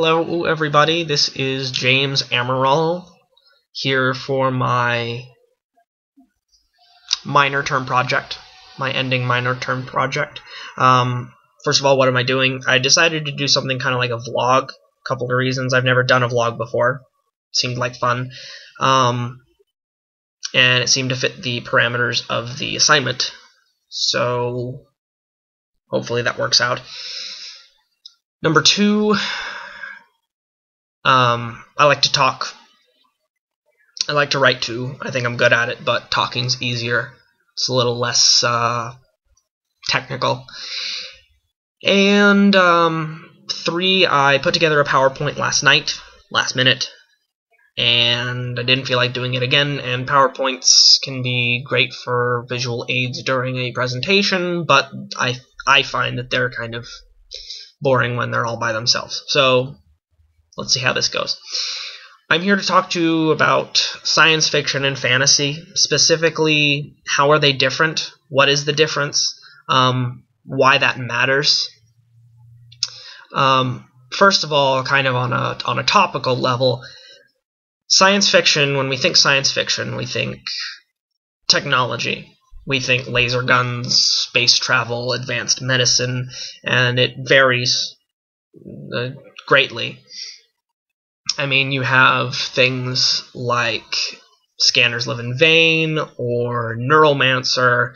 Hello, everybody. This is James Amaral here for my minor term project, my ending minor term project. Um, first of all, what am I doing? I decided to do something kind of like a vlog. A couple of reasons. I've never done a vlog before. seemed like fun. Um, and it seemed to fit the parameters of the assignment. So hopefully that works out. Number two, um, I like to talk. I like to write too. I think I'm good at it, but talking's easier. It's a little less uh, technical. And um, three, I put together a PowerPoint last night, last minute, and I didn't feel like doing it again. And PowerPoints can be great for visual aids during a presentation, but I I find that they're kind of boring when they're all by themselves. So let's see how this goes. I'm here to talk to you about science fiction and fantasy. Specifically, how are they different? What is the difference? Um, why that matters. Um, first of all, kind of on a on a topical level, science fiction. When we think science fiction, we think technology. We think laser guns, space travel, advanced medicine, and it varies uh, greatly. I mean, you have things like Scanners Live in Vain or Neuromancer,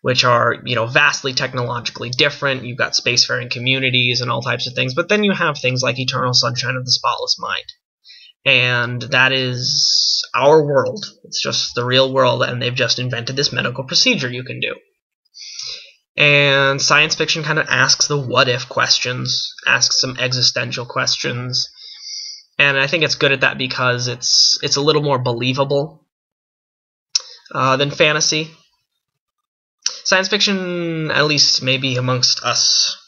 which are, you know, vastly technologically different. You've got spacefaring communities and all types of things. But then you have things like Eternal Sunshine of the Spotless Mind. And that is our world. It's just the real world, and they've just invented this medical procedure you can do. And science fiction kind of asks the what if questions, asks some existential questions and I think it's good at that because it's it's a little more believable uh, than fantasy. Science fiction, at least maybe amongst us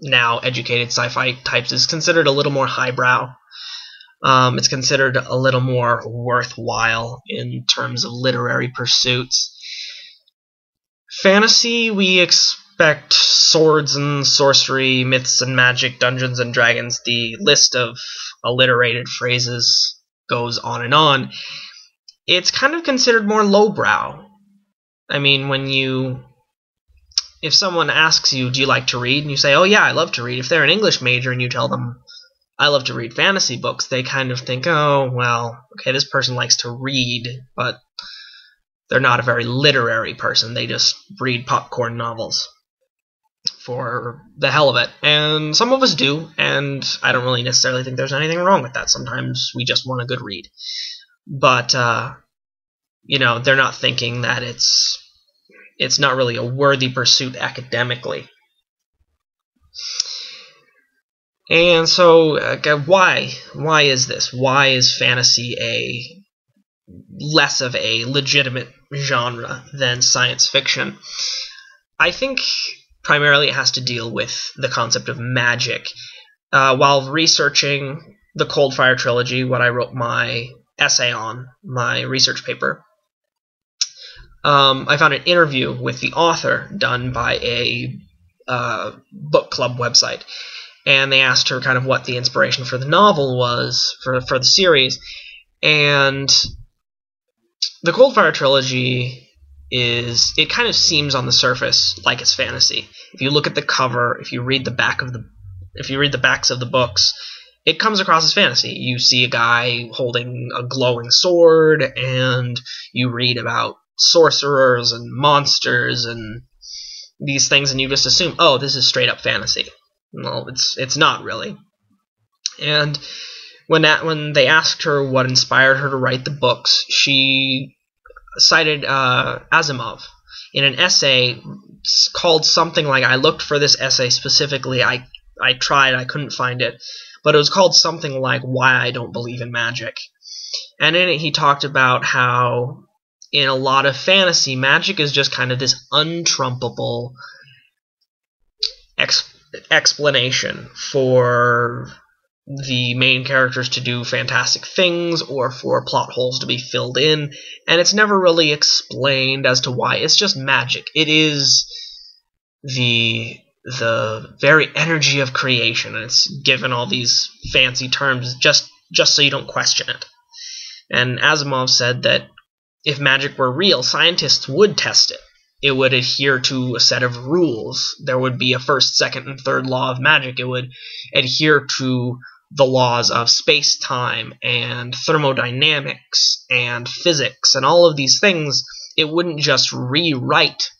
now educated sci-fi types, is considered a little more highbrow. Um, it's considered a little more worthwhile in terms of literary pursuits. Fantasy, we expect swords and sorcery, myths and magic, dungeons and dragons. The list of alliterated phrases goes on and on, it's kind of considered more lowbrow. I mean, when you. If someone asks you, do you like to read? And you say, oh, yeah, I love to read. If they're an English major and you tell them, I love to read fantasy books, they kind of think, oh, well, okay, this person likes to read, but they're not a very literary person. They just read popcorn novels for the hell of it. And some of us do, and I don't really necessarily think there's anything wrong with that. Sometimes we just want a good read. But uh, you know, they're not thinking that it's it's not really a worthy pursuit academically. And so, uh, why why is this? Why is fantasy a less of a legitimate genre than science fiction? I think primarily it has to deal with the concept of magic. Uh, while researching the Coldfire trilogy, what I wrote my essay on, my research paper, um, I found an interview with the author done by a uh, book club website, and they asked her kind of what the inspiration for the novel was for for the series, and the Coldfire trilogy is it kind of seems on the surface like it's fantasy. If you look at the cover, if you read the back of the if you read the backs of the books, it comes across as fantasy. You see a guy holding a glowing sword and you read about sorcerers and monsters and these things and you just assume, "Oh, this is straight up fantasy." Well, it's it's not really. And when that when they asked her what inspired her to write the books, she cited uh, Asimov in an essay called something like I looked for this essay specifically. I I tried, I couldn't find it, but it was called something like Why I Don't Believe in Magic. And in it he talked about how in a lot of fantasy, magic is just kind of this untrumpable ex- explanation for the main characters to do fantastic things or for plot holes to be filled in, and it's never really explained as to why. It's just magic. It is the the very energy of creation, and it's given all these fancy terms just just so you don't question it. And Asimov said that if magic were real, scientists would test it. It would adhere to a set of rules. There would be a first, second, and third law of magic. It would adhere to the laws of space time and thermodynamics and physics and all of these things. It wouldn't just rewrite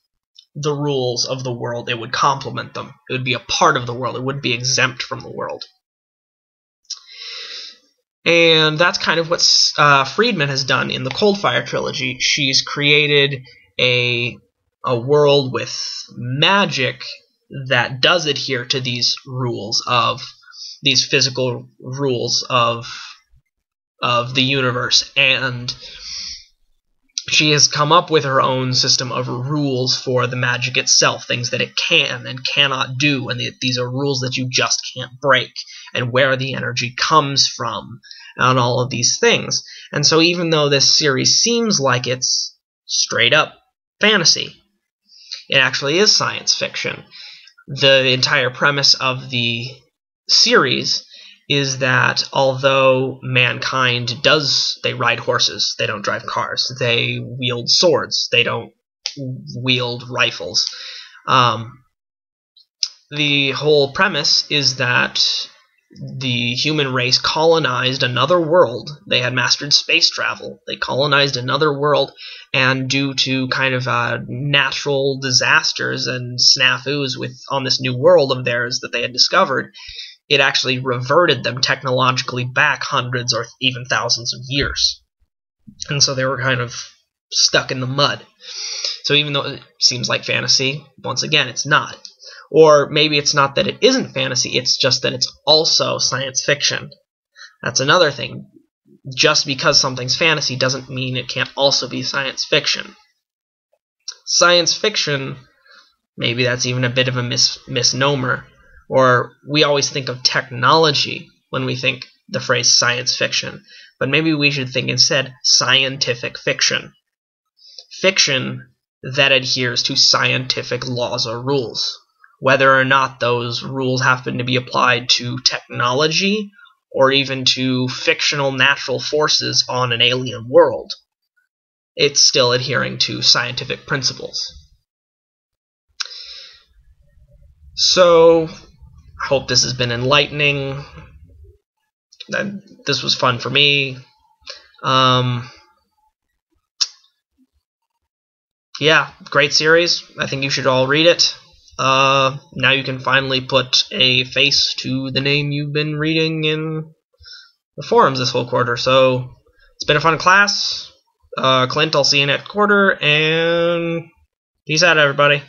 the rules of the world, it would complement them. It would be a part of the world, it wouldn't be exempt from the world. And that's kind of what uh, Friedman has done in the Coldfire trilogy. She's created a a world with magic that does adhere to these rules of these physical rules of of the universe and she has come up with her own system of rules for the magic itself, things that it can and cannot do, and these are rules that you just can't break, and where the energy comes from, and all of these things. And so, even though this series seems like it's straight up fantasy, it actually is science fiction. The entire premise of the series is that although mankind does they ride horses they don't drive cars they wield swords they don't wield rifles. Um, the whole premise is that the human race colonized another world. They had mastered space travel. They colonized another world and due to kind of uh, natural disasters and snafus with on this new world of theirs that they had discovered it actually reverted them technologically back hundreds or even thousands of years. And so they were kind of stuck in the mud. So even though it seems like fantasy, once again, it's not. Or maybe it's not that it isn't fantasy, it's just that it's also science fiction. That's another thing. Just because something's fantasy doesn't mean it can't also be science fiction. Science fiction, maybe that's even a bit of a mis- misnomer or we always think of technology when we think the phrase science fiction, but maybe we should think instead scientific fiction. Fiction that adheres to scientific laws or rules, whether or not those rules happen to be applied to technology or even to fictional natural forces on an alien world. It's still adhering to scientific principles. So, hope this has been enlightening. This was fun for me. Um, yeah, great series. I think you should all read it. Uh, now you can finally put a face to the name you've been reading in the forums this whole quarter. So it's been a fun class. Uh, Clint, I'll see you next quarter, and peace out, everybody.